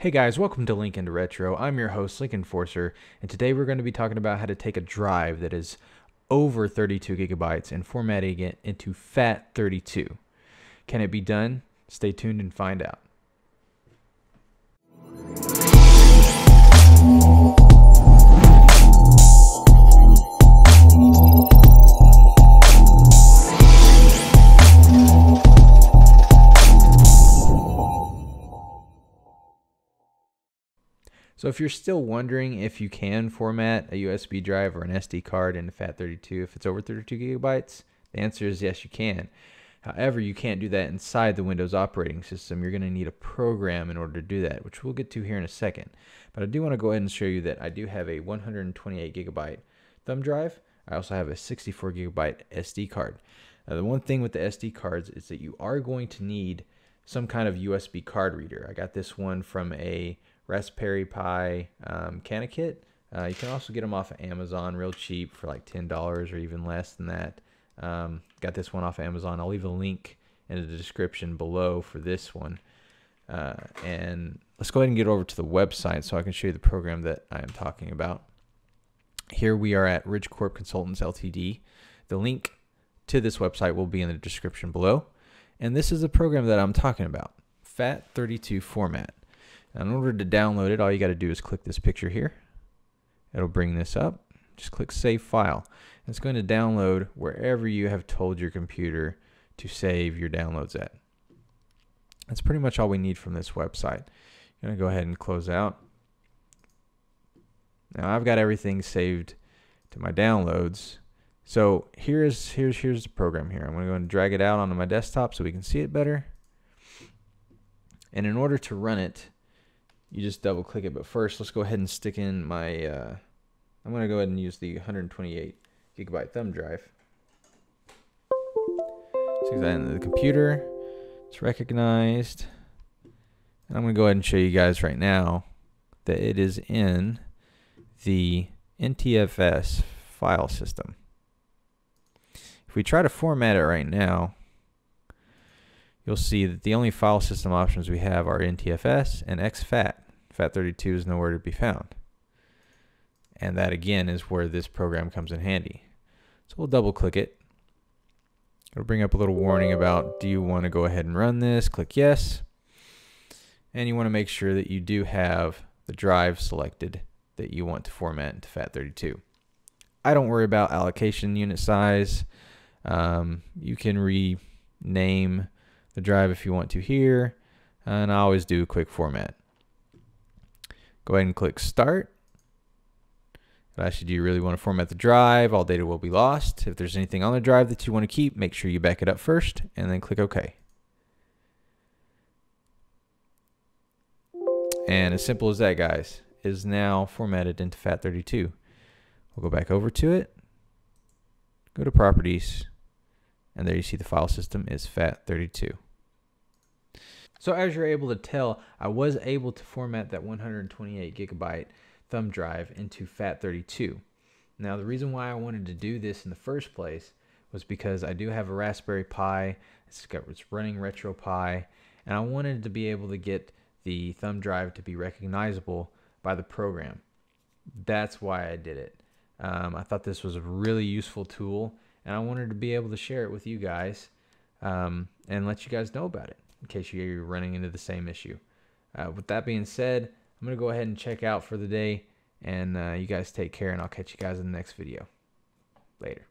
Hey guys, welcome to Link into Retro. I'm your host, LinkinForcer, and today we're going to be talking about how to take a drive that is over 32 gigabytes and formatting it into FAT32. Can it be done? Stay tuned and find out. So if you're still wondering if you can format a USB drive or an SD card into FAT32 if it's over 32 gigabytes, the answer is yes, you can. However, you can't do that inside the Windows operating system. You're going to need a program in order to do that, which we'll get to here in a second. But I do want to go ahead and show you that I do have a 128 gigabyte thumb drive. I also have a 64 gigabyte SD card. Now, the one thing with the SD cards is that you are going to need some kind of USB card reader. I got this one from a Raspberry Pi um, CanaKit. Uh, you can also get them off of Amazon real cheap for like $10 or even less than that. Um, got this one off of Amazon. I'll leave a link in the description below for this one. Uh, and let's go ahead and get over to the website so I can show you the program that I am talking about. Here we are at Ridgecrop Consultants Ltd. The link to this website will be in the description below. And this is the program that I'm talking about, FAT32 format. In order to download it, all you got to do is click this picture here. It'll bring this up. Just click Save File. It's going to download wherever you have told your computer to save your downloads at. That's pretty much all we need from this website. I'm going to go ahead and close out. Now I've got everything saved to my downloads. So here's here's here's the program here. I'm going to go and drag it out onto my desktop so we can see it better. And in order to run it, you just double click it. But first, let's go ahead and stick in my, uh, I'm going to go ahead and use the 128 gigabyte thumb drive. Stick that into the computer. It's recognized. And I'm going to go ahead and show you guys right now that it is in the NTFS file system. If we try to format it right now, you'll see that the only file system options we have are NTFS and exFAT. FAT32 is nowhere to be found. And that again is where this program comes in handy. So we'll double click it. It'll bring up a little warning about do you want to go ahead and run this? Click yes. And you want to make sure that you do have the drive selected that you want to format into FAT32. I don't worry about allocation unit size. Um, you can rename the drive if you want to here. And I always do a quick format. Go ahead and click start. It asks you, do you really want to format the drive? All data will be lost. If there's anything on the drive that you want to keep, make sure you back it up first and then click OK. And as simple as that, guys, is now formatted into FAT32. We'll go back over to it, go to Properties, and there you see the file system is FAT32. So as you're able to tell, I was able to format that 128 gigabyte thumb drive into FAT32. Now the reason why I wanted to do this in the first place was because I do have a Raspberry Pi, it's, got, it's running RetroPie, and I wanted to be able to get the thumb drive to be recognizable by the program. That's why I did it. Um, I thought this was a really useful tool, and I wanted to be able to share it with you guys um, and let you guys know about it in case you're running into the same issue. Uh, with that being said, I'm going to go ahead and check out for the day. And uh, you guys take care, and I'll catch you guys in the next video. Later.